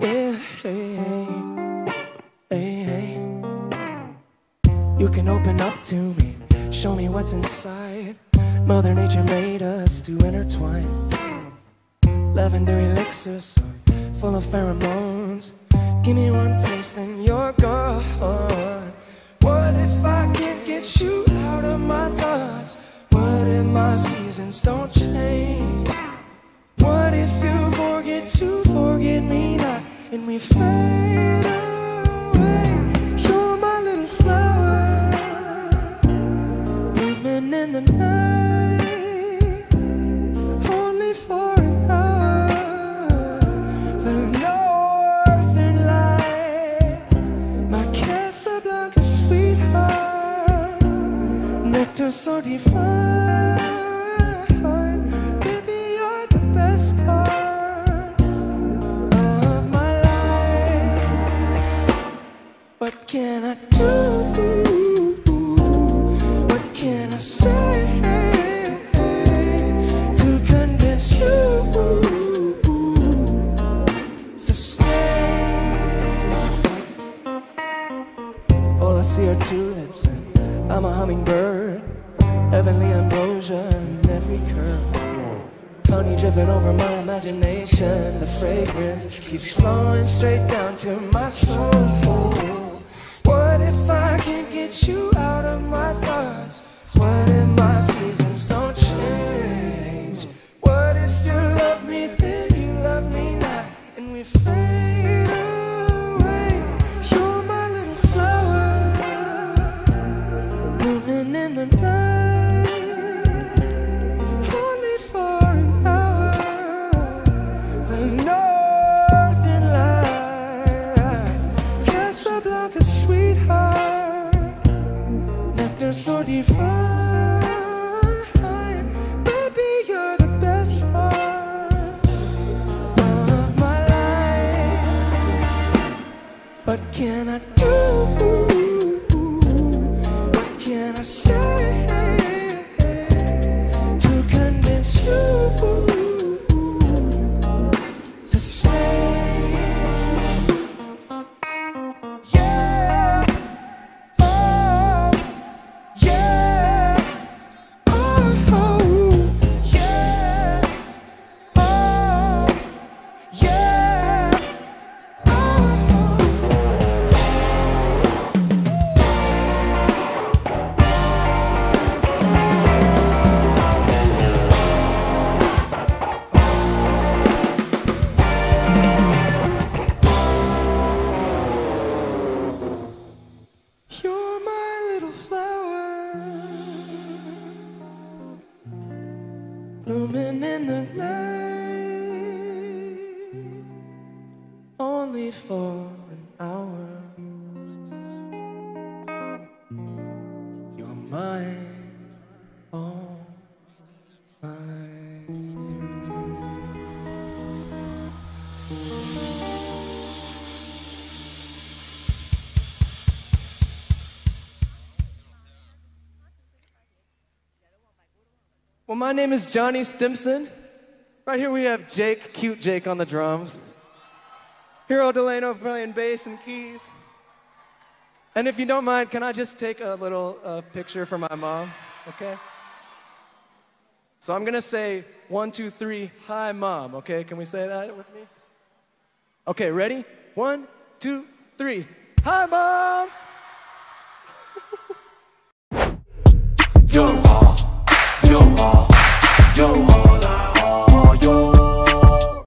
Hey, hey. You can open up to me, show me what's inside. Mother Nature made us to intertwine. Lavender elixirs so full of pheromones. Give me one taste, then you're gone. To forget me not and we fade away? You're my little flower, blooming in the night, only for an hour. The northern lights, my Casablanca sweetheart, nectar so divine. Can I do? What can I say to convince you to stay? All I see are tulips, and I'm a hummingbird. Heavenly ambrosia in every curve. Honey dripping over my imagination. The fragrance keeps flowing straight down to my soul. Get you What can I do? What can I say blooming in the night, only for an hour. You're mine, all mine. Well, my name is Johnny Stimson. Right here we have Jake, cute Jake on the drums. Hero Delano playing bass and keys. And if you don't mind, can I just take a little uh, picture for my mom? Okay? So I'm gonna say one, two, three, hi, mom. Okay, can we say that with me? Okay, ready? One, two, three. Hi, mom! You're